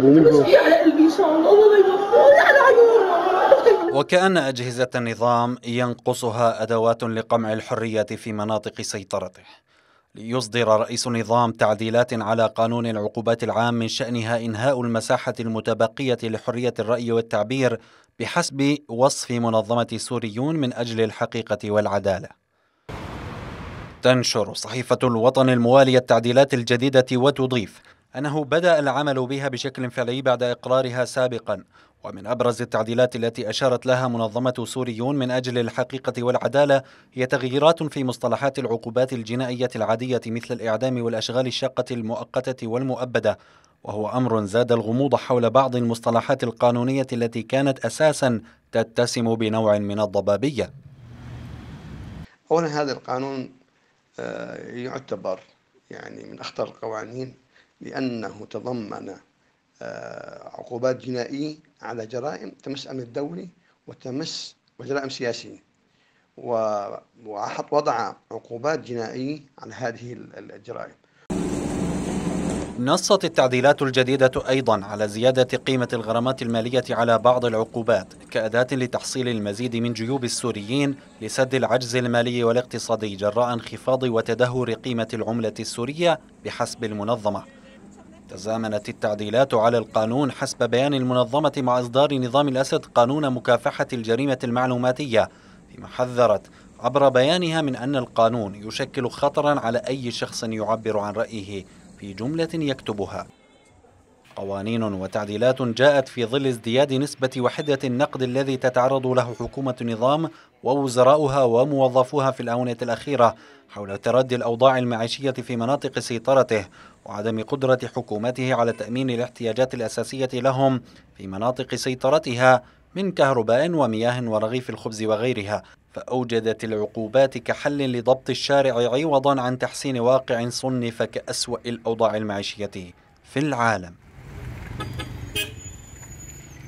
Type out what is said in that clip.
منه على قلبي ان شاء الله الله على عيونه وكأن أجهزة النظام ينقصها أدوات لقمع الحرية في مناطق سيطرته ليصدر رئيس النظام تعديلات على قانون العقوبات العام من شأنها إنهاء المساحة المتبقية لحرية الرأي والتعبير بحسب وصف منظمة سوريون من أجل الحقيقة والعدالة. تنشر صحيفة الوطن الموالية التعديلات الجديدة وتضيف أنه بدأ العمل بها بشكل فعلي بعد إقرارها سابقا ومن أبرز التعديلات التي أشارت لها منظمة سوريون من أجل الحقيقة والعدالة هي تغييرات في مصطلحات العقوبات الجنائية العادية مثل الإعدام والأشغال الشاقة المؤقتة والمؤبدة وهو أمر زاد الغموض حول بعض المصطلحات القانونية التي كانت أساسا تتسم بنوع من الضبابية. أولا هذا القانون آه، يعتبر يعني من أخطر القوانين لأنه تضمن آه، عقوبات جنائية على جرائم تمس أمن الدولي وتمس وجرائم سياسية. ووضع عقوبات جنائية على هذه الجرائم. نصت التعديلات الجديدة أيضا على زيادة قيمة الغرامات المالية على بعض العقوبات كأداة لتحصيل المزيد من جيوب السوريين لسد العجز المالي والاقتصادي جراء انخفاض وتدهور قيمة العملة السورية بحسب المنظمة. تزامنت التعديلات على القانون حسب بيان المنظمة مع إصدار نظام الأسد قانون مكافحة الجريمة المعلوماتية فيما حذرت عبر بيانها من أن القانون يشكل خطرا على أي شخص يعبر عن رأيه في جملة يكتبها. قوانين وتعديلات جاءت في ظل ازدياد نسبة وحدة النقد الذي تتعرض له حكومة النظام ووزراؤها وموظفوها في الآونة الأخيرة حول تردي الأوضاع المعيشية في مناطق سيطرته وعدم قدرة حكومته على تأمين الاحتياجات الأساسية لهم في مناطق سيطرتها من كهرباء ومياه ورغيف الخبز وغيرها. فأوجدت العقوبات كحل لضبط الشارع عوضا عن تحسين واقع صنف كأسوأ الأوضاع المعيشية في العالم.